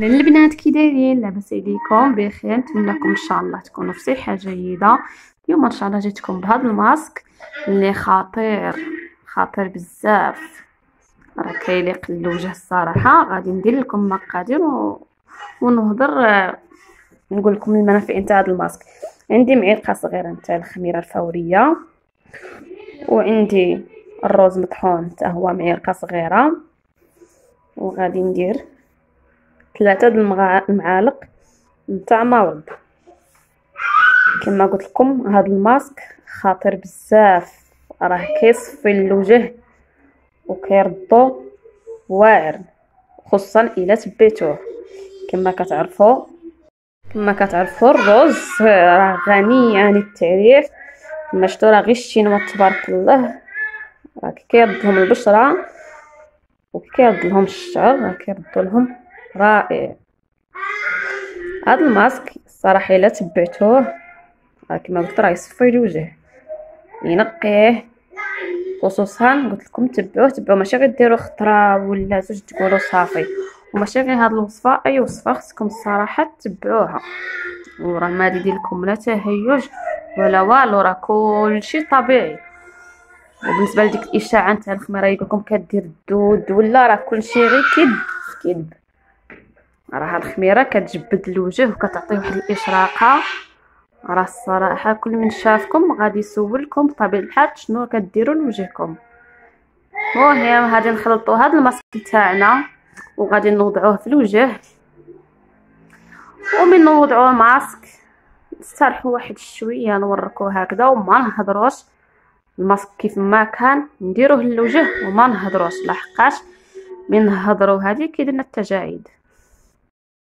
أهلا البنات كي دايرين لاباس عليكم بخير نتمنىكم إن شاء الله تكونوا في صحة جيدة. اليوم إن شاء الله جيتكم بهذا الماسك اللي خطير خطير بزاف. راه كيليق للوجه الصراحة. غادي ندير لكم مقادير و... ونهضر نقول لكم المنافع نتاع هذا الماسك. عندي معلقه صغيرة نتاع الخميرة الفورية. وعندي الروز مطحون حتى هو معلقه صغيرة. وغادي ندير ثلاثة المعالق نتاع ماورد كما قلت لكم هذا الماسك خطير بزاف راه كيصفي الوجه وكيردو واعر خصوصا إلا تبيتوه. كما كتعرفوا كما كتعرفوا الرز راه غني عن التعريف. كما شفتوا راه غير الشينوا تبارك الله. راه كيرد لهم البشرة وكيرد لهم الشعر راه كيردوا لهم. رائع. هذا الماسك الصراحه إلا تبعتوه كما قلت راه يصفي الوجه. ينقيه خصوصا قلت لكم تبعوه تبعوه ماشي غير ديروا خطرة ولا زوج تقولوا صافي. وماشي غير هاد الوصفة أي وصفة خصكم الصراحه تبعوها. وراه ما يدير لكم لا تهيج ولا والو راه كلشي طبيعي. وبالنسبة لديك الإشاعة نتاع الخميره يقولكم كدير الدود ولا راه كلشي غير كذب كذب راه الخميرة كتجبد الوجه وكتعطي واحد الإشراقة. راه الصراحة كل من شافكم غادي يسولكم بطبيعة الحال شنو كديروا لوجهكم. المهم غادي نخلطوا هذا الماسك تاعنا وغادي نوضعوه في الوجه. ومن نوضعوا الماسك نسترحوا واحد شوية نوركوه هكذا وما نهضروش. الماسك كيف ما كان نديروه للوجه وما نهضروش. لحقاش من نهضروا هذه كيدير التجاعيد.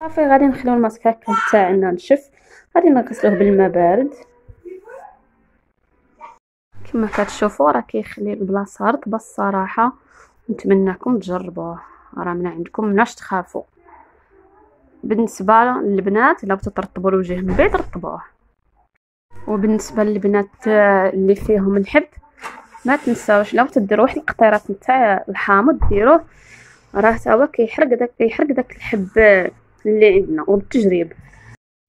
صافي غادي نخليو الماسك هكا تاعنا نشف. غادي نغسلوه بالماء بارد كما كتشوفوا راه كيخلي البلاصة رطبة الصراحة. نتمنىكم تجربوه. راه من عندكم مناش تخافوا بالنسبة للبنات إلا بغيتو ترطبوا الوجه من بعد رطبوه. وبالنسبة للبنات اللي فيهم الحب ما تنساوش لو تديروا واحد القطيرات نتاع الحامض ديروه. راه تا هو كيحرق داك كيحرق داك الحب اللي عندنا. وبالتجريب.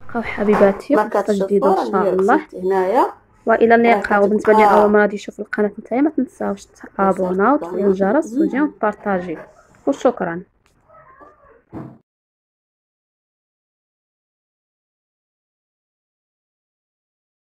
بقاو حبيباتي جديدة إن شاء الله. هنايا. وإلى اللقاء. وبالنسبة لي أول مرة يشوف القناة نتاعي ما تنساوش تابونا وتفعلوا الجرس وتجيو تبارطاجيو وشكرا.